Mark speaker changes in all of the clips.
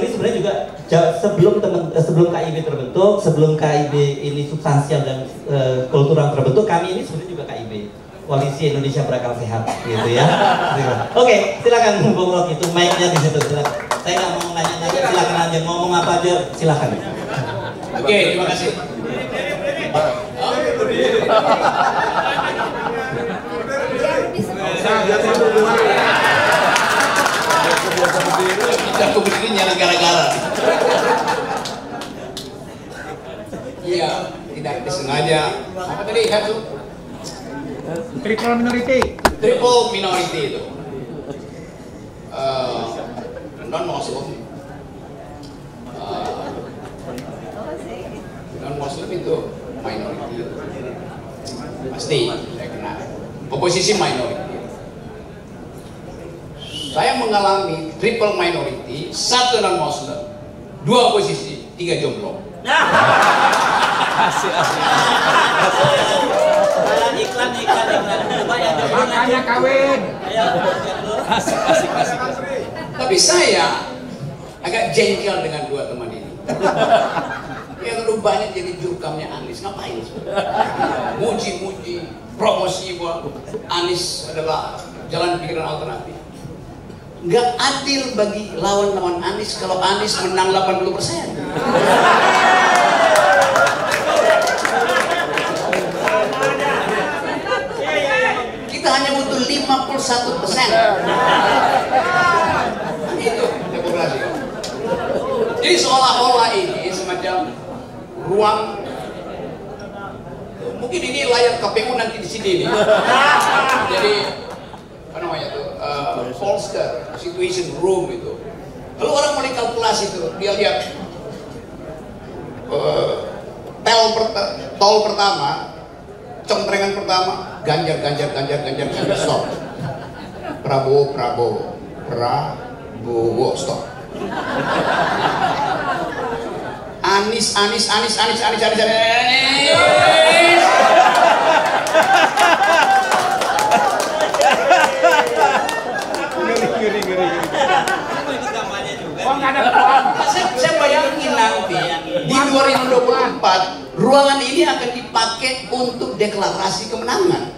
Speaker 1: ini sebenarnya juga sebelum temen, eh, sebelum KIB terbentuk, sebelum KIB ini substansial dan eh, kultural terbentuk, kami ini sebenarnya juga KIB. Koalisi Indonesia Berakal Sehat, gitu ya. Oke, silakan Bung Rocky itu mic-nya di situ. Silakan. Saya nggak mau nanya-nanya, silakan aja mau ngomong apa aja, silakan.
Speaker 2: Oke, terima kasih. Aku berdiri nyari gara-gara. Iya, tidak disengaja. Apa tadi? Satu
Speaker 3: Triple minority.
Speaker 2: triple minority itu. Eh, non muslim. non muslim itu minority. Pasti saya kenal. Oposisi minority. Saya mengalami triple minority, satu non muslim, dua oposisi, tiga jomblo.
Speaker 1: Iklan, iklan, iklan, iklan. Coba yang
Speaker 3: Makanya kawin.
Speaker 2: Tapi saya agak jengkel dengan dua teman ini. Yang terlalu banyak jadi jurkamnya Anies. Ngapain? Muji-muji, promosi bahwa Anies adalah jalan pikiran alternatif. Nggak adil bagi lawan-lawan Anies kalau Anies menang 80 persen. Kita hanya butuh 51 persen. Itu demokrasi. Jadi seolah-olah ini semacam ruang mungkin ini layar KPU nanti di sini nih. Jadi apa namanya tuh uh, polster situation room itu. Lalu orang mulai kalkulasi itu dia lihat uh, tel perta- tol pertama, centrengan pertama, ganjar ganjar ganjar ganjar ganjar stop. Prabowo Prabowo Prabowo stop. Anis, Anis, Anis, Anis, Anis, Anis, Anis.
Speaker 3: Ngeri, Ada
Speaker 2: Saya, saya bayangin nanti di 2024 ruangan ini akan dipakai untuk deklarasi kemenangan.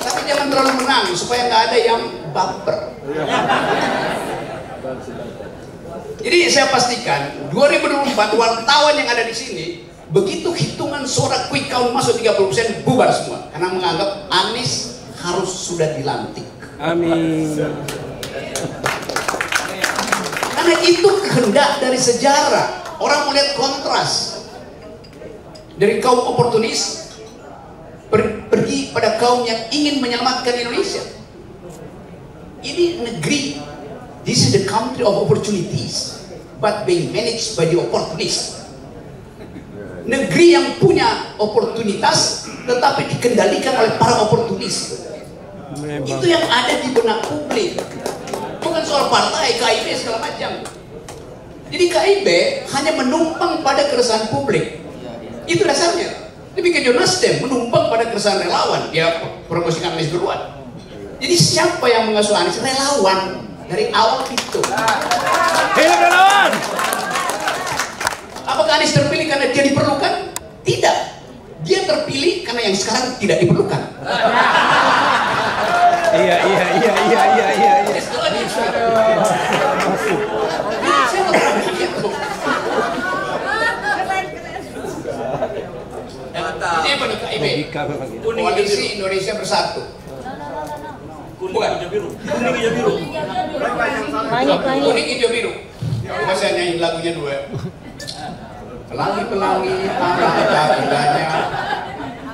Speaker 2: Tapi jangan terlalu menang supaya nggak ada yang baper. Jadi saya pastikan 2024 wartawan yang ada di sini begitu hitungan suara quick count masuk 30% bubar semua karena menganggap Anies harus sudah dilantik.
Speaker 3: Amin.
Speaker 2: Karena itu kehendak dari sejarah. Orang melihat kontras dari kaum oportunis per- pergi pada kaum yang ingin menyelamatkan Indonesia. Ini negeri, this is the country of opportunities, but being managed by the opportunists. Negeri yang punya oportunitas tetapi dikendalikan oleh para oportunis. Itu yang ada di benak publik. Bukan soal partai, KIB segala macam. Jadi KIB hanya menumpang pada keresahan publik. Itu dasarnya. Demikian juga Nasdem menumpang pada keresahan relawan. Dia promosikan Anies duluan. Jadi siapa yang mengasuh Anies? Relawan. Dari awal itu.
Speaker 3: Hidup relawan.
Speaker 2: Apakah Anies terpilih karena dia diperlukan? Tidak. Dia terpilih karena yang sekarang tidak diperlukan.
Speaker 3: Iya, iya, iya, iya, iya, iya. iya.
Speaker 2: Setelah dia Saya mau tanya gitu. Ini apa nih KIB?
Speaker 3: Gitu.
Speaker 2: Koalisi Indonesia Bersatu.
Speaker 1: Kuning hijau biru.
Speaker 4: Langit, langit.
Speaker 2: Kuning hijau biru. Coba saya nyanyi lagunya dua. Pelangi-pelangi ada indahnya.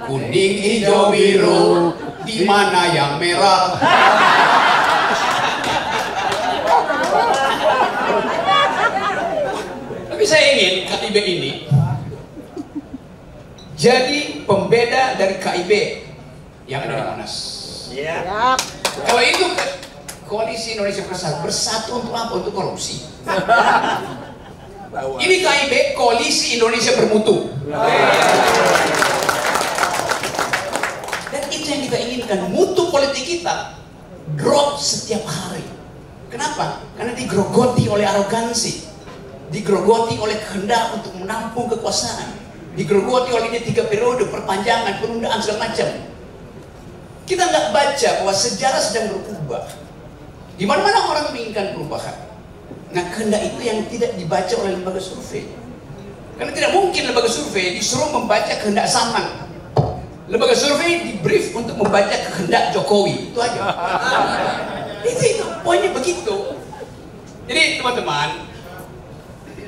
Speaker 2: Kuning hijau biru. Di mana yang merah? Tapi saya ingin KIB ini jadi pembeda dari KIB yang ada di Monas.
Speaker 4: Siap.
Speaker 2: Kalau itu koalisi Indonesia Bersatu, bersatu untuk apa? Untuk korupsi. Ini KIB koalisi Indonesia bermutu. Dan itu yang kita inginkan, mutu politik kita drop setiap hari. Kenapa? Karena digerogoti oleh arogansi, digerogoti oleh kehendak untuk menampung kekuasaan, digerogoti oleh ini tiga periode perpanjangan, penundaan segala macam. Kita nggak baca bahwa sejarah sedang berubah. Di mana-mana orang menginginkan perubahan. Nah, kehendak itu yang tidak dibaca oleh lembaga survei. Karena tidak mungkin lembaga survei disuruh membaca kehendak zaman. Lembaga survei di brief untuk membaca kehendak Jokowi. Itu aja. itu itu poinnya begitu. Jadi teman-teman,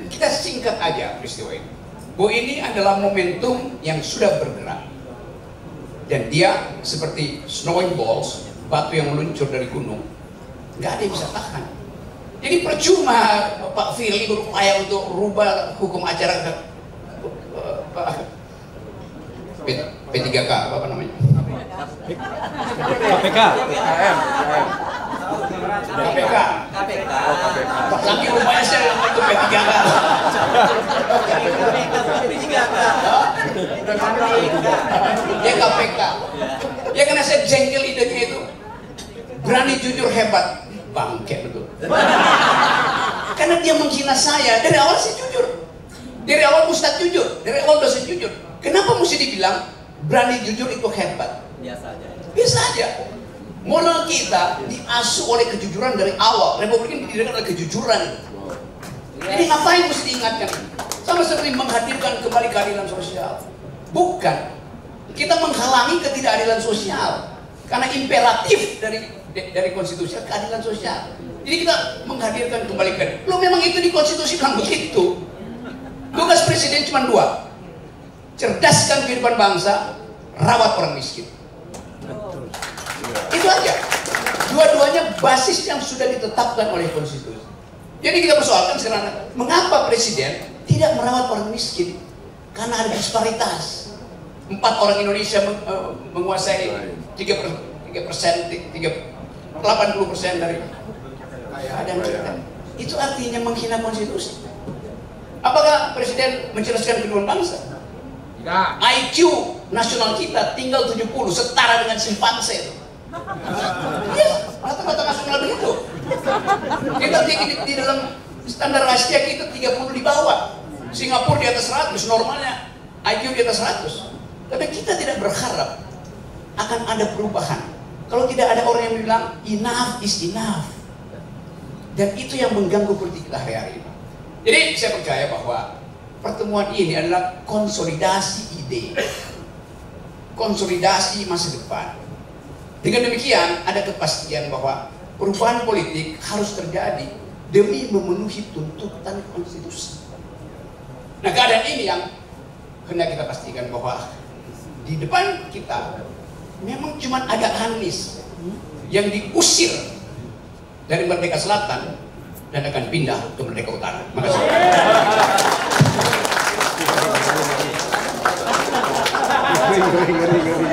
Speaker 2: kita singkat aja peristiwa ini. Bahwa ini adalah momentum yang sudah bergerak. Dan dia seperti snowing balls, batu yang meluncur dari gunung, nggak ada yang bisa tahan. Jadi percuma Pak Firly berupaya untuk rubah hukum acara ke P, P3K apa, apa namanya?
Speaker 3: KPK.
Speaker 2: KPK. Tapi rupanya saya dalam bentuk P3K. Dia KPK. Ya karena saya jengkel idenya itu. Berani jujur hebat. Bangke betul. Karena dia menghina saya. Dari awal saya jujur. Dari awal Ustadz jujur. Dari awal dosen jujur. Kenapa mesti dibilang berani jujur itu hebat?
Speaker 1: Biasa aja.
Speaker 2: Biasa aja. Moral kita diasuh oleh kejujuran dari awal. Republik ini didirikan oleh kejujuran. Jadi ngapain mesti diingatkan? Sama seperti menghadirkan kembali keadilan sosial. Bukan. Kita menghalangi ketidakadilan sosial. Karena imperatif dari dari konstitusi keadilan sosial. Jadi kita menghadirkan kembali keadilan. Lo memang itu di konstitusi kan begitu. Tugas presiden cuma dua. Cerdaskan kehidupan bangsa, rawat orang miskin. Itu aja. Dua-duanya basis yang sudah ditetapkan oleh konstitusi. Jadi kita persoalkan sekarang, mengapa presiden tidak merawat orang miskin? Karena ada disparitas. Empat orang Indonesia meng- eh, menguasai tiga per- tiga persen, tiga delapan puluh persen dari kita. Itu artinya menghina konstitusi. Apakah presiden mencerdaskan kehidupan bangsa? IQ nasional kita tinggal 70, setara dengan simpanse. Iya, rata-rata nasional begitu. Kita di, di, di dalam standar Asia kita 30 di bawah. Singapura di atas 100, normalnya IQ di atas 100. Tapi kita tidak berharap akan ada perubahan. Kalau tidak ada orang yang bilang enough is enough. Dan itu yang mengganggu politik kita hari-hari ini. Jadi saya percaya bahwa pertemuan ini adalah konsolidasi ide. Konsolidasi masa depan. Dengan demikian ada kepastian bahwa perubahan politik harus terjadi demi memenuhi tuntutan konstitusi. Nah keadaan ini yang hendak kita pastikan bahwa di depan kita memang cuma ada Anies yang diusir dari Merdeka Selatan dan akan pindah ke Merdeka Utara. Makasih.
Speaker 3: Ngeri, ngeri, ngeri.